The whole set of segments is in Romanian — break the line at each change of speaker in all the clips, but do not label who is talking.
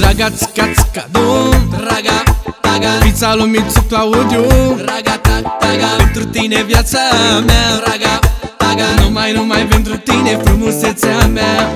Raga, țica, țica, dum Raga, taga. Fița lui Mițu Claudiu Raga, taga, taga. Pentru tine viața mea Raga, taga. Numai, numai pentru tine frumusețea mea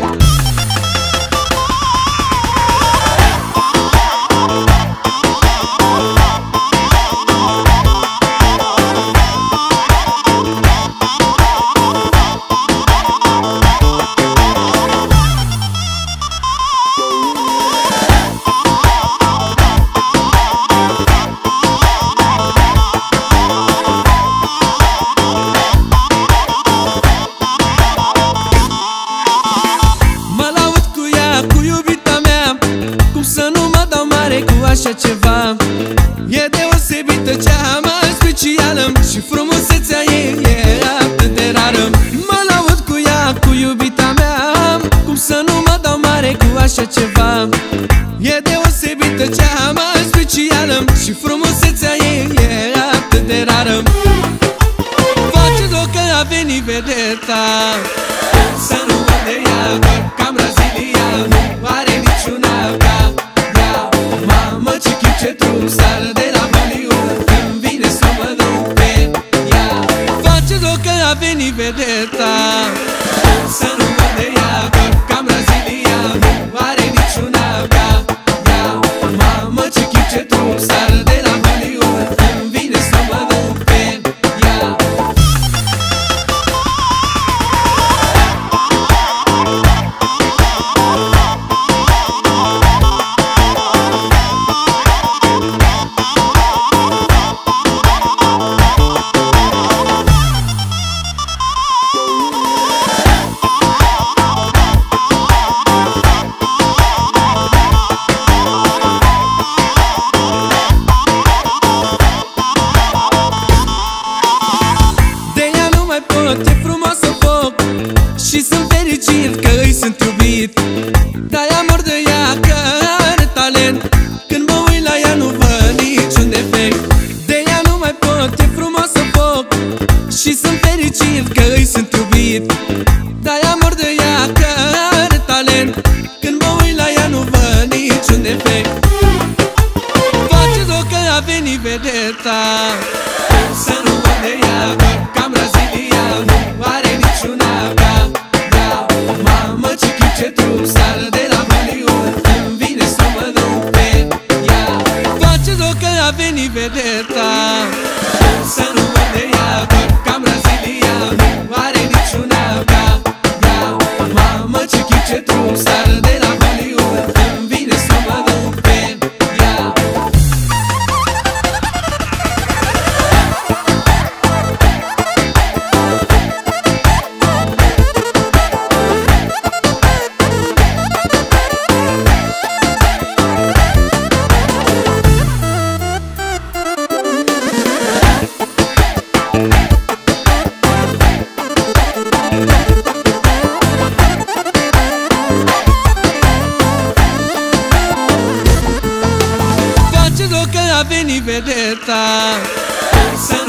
așa ceva. E deosebită cea mai specială Și frumusețea ei e atât de rară. Mă laud cu ea, cu iubita mea. Cum să nu mă dau mare cu așa ceva? E deosebită cea mai specială Și frumusețea ei e atât de rară. Face-o că a venit vedeta. Să nu mă de ea, vedeta Să nu mă Și sunt fericit că îi sunt iubit. De-aia mor de ea că are talent. Când mă uit la ea nu văd niciun defect. De ea nu mai pot, e frumoasă foc. Și sunt fericit că îi sunt iubit. De-aia mor de ea că are talent. Când mă uit la ea nu văd niciun defect. Face-o că a venit vedeta. Să nu vedeta Să nu Face-o că a venit vedeta. Să nu